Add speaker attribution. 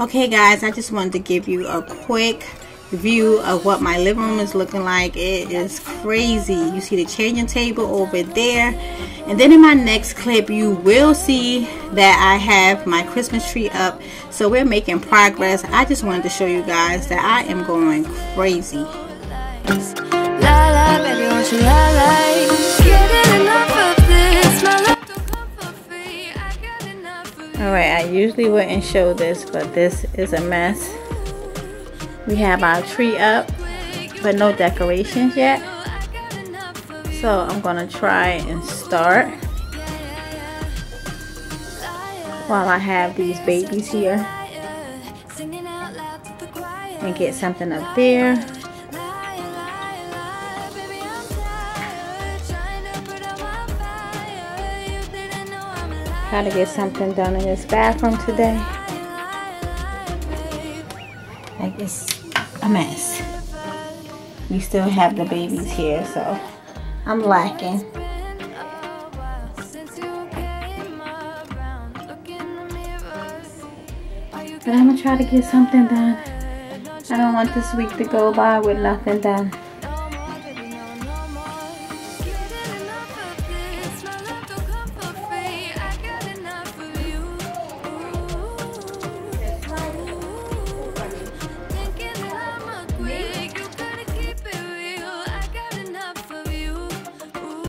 Speaker 1: Okay guys, I just wanted to give you a quick view of what my living room is looking like. It is crazy. You see the changing table over there. And then in my next clip, you will see that I have my Christmas tree up. So we're making progress. I just wanted to show you guys that I am going crazy. Alright, I usually wouldn't show this, but this is a mess. We have our tree up, but no decorations yet. So I'm to try and start while I have these babies here. And get something up there. Try to get something done in this bathroom today. Like it's a mess. We still have the babies here, so I'm lacking. But I'm gonna try to get something done. I don't want this week to go by with nothing done.